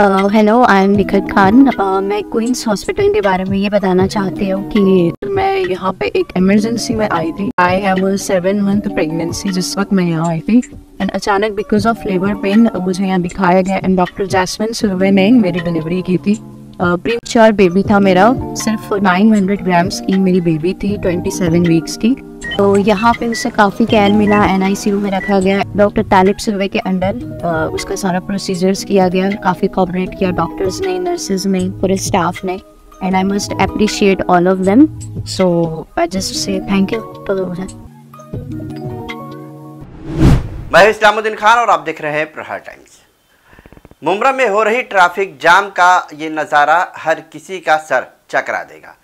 Hello I am Nikhat Khan मैं Queens hospital के बारे में ये बताना चाहती हूँ कि मैं यहाँ पे एक इमरजेंसी में आई थी। I have seven month pregnancy जिस वक्त मैं यहाँ आई थी। एंड अचानक बिकॉज़ ऑफ़ लेबर पेन मुझे यहाँ दिखाया गया। एंड डॉक्टर जैसमिन सिल्वे ने मेरी डिलीवरी की थी। प्रीमच्योर बेबी था मेरा। सिर्फ़ 900 ग्राम्स की मेरी बेबी थी 27 वीक्स की। तो यहाँ पे उसे काफ़ी केयर मिला एनआईसीयू में रखा गया। डॉक्टर तालिब सिल्वे के अंडर उसका सारा प्रोसीजर्स किया गया। काफ़ी कॉपरेट किया डॉक्टर्स ने नर्सेज ने, पूरे स्टाफ ने। And I must appreciate all of them so I just say thank you to मैं इस्लामुद्दीन खान और आप देख रहे हैं प्रहार टाइम्स। मुमरा में हो रही ट्रैफ़िक जाम का ये नज़ारा हर किसी का सर चकरा देगा।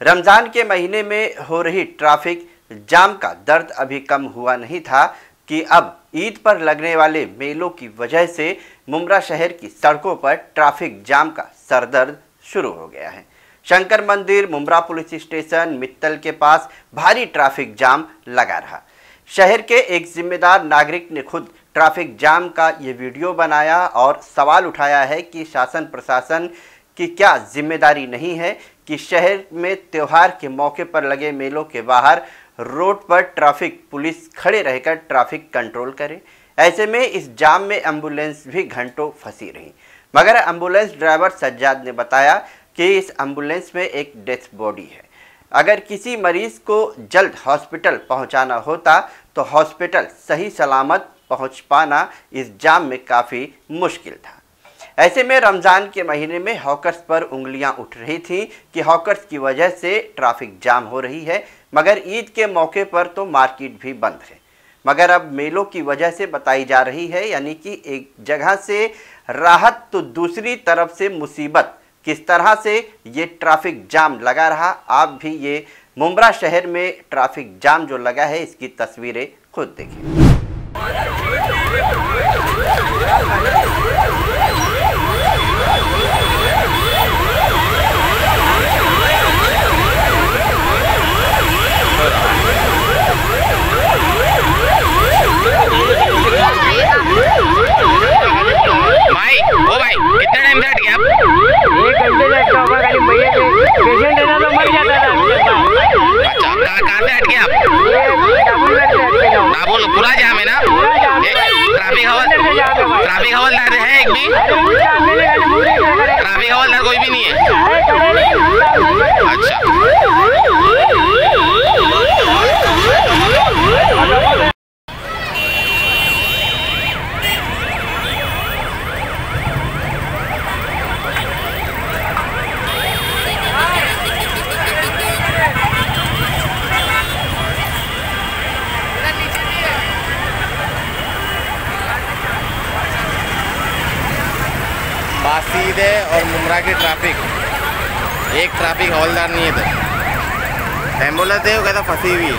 रमज़ान के महीने में हो रही ट्रैफ़िक जाम का दर्द अभी कम हुआ नहीं था कि अब ईद पर लगने वाले मेलों की वजह से मुमरा शहर की सड़कों पर ट्रैफ़िक जाम का सरदर्द शुरू हो गया है। शंकर मंदिर मुमरा पुलिस स्टेशन, मित्तल के पास भारी ट्रैफ़िक जाम लगा रहा। शहर के एक जिम्मेदार नागरिक ने खुद ट्रैफ़िक जाम का ये वीडियो बनाया और सवाल उठाया है कि शासन प्रशासन की क्या ज़िम्मेदारी नहीं है कि शहर में त्यौहार के मौके पर लगे मेलों के बाहर रोड पर ट्रैफ़िक पुलिस खड़े रहकर ट्रैफ़िक कंट्रोल करे। ऐसे में इस जाम में एंबुलेंस भी घंटों फंसी रही। मगर एंबुलेंस ड्राइवर सज्जाद ने बताया कि इस एंबुलेंस में एक डेथ बॉडी है। अगर किसी मरीज़ को जल्द हॉस्पिटल पहुंचाना होता तो हॉस्पिटल सही सलामत पहुँच पाना इस जाम में काफ़ी मुश्किल था। ऐसे में रमज़ान के महीने में हॉकर्स पर उंगलियाँ उठ रही थी कि हॉकर्स की वजह से ट्रैफ़िक जाम हो रही है, मगर ईद के मौके पर तो मार्केट भी बंद है। मगर अब मेलों की वजह से बताई जा रही है, यानी कि एक जगह से राहत तो दूसरी तरफ़ से मुसीबत। किस तरह से ये ट्रैफ़िक जाम लगा रहा, आप भी ये मुमरा शहर में ट्रैफ़िक जाम जो लगा है इसकी तस्वीरें खुद देखें है एक ट्रैफ़िक हवलदार कोई भी नहीं है अच्छा बासीद और मुमरा की ट्रैफ़िक एक ट्रैफ़िक हॉलदार नहीं है इधर। एंबुलेंस है वो कहता फंसी हुई है।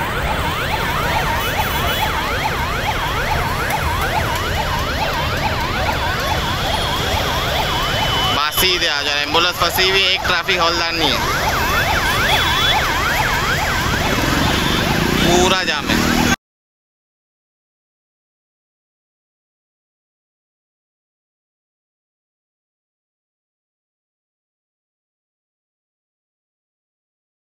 है आ जाए एंबुलेंस फंसी हुई, एक ट्रैफ़िक हॉलदार नहीं है। पूरा जाम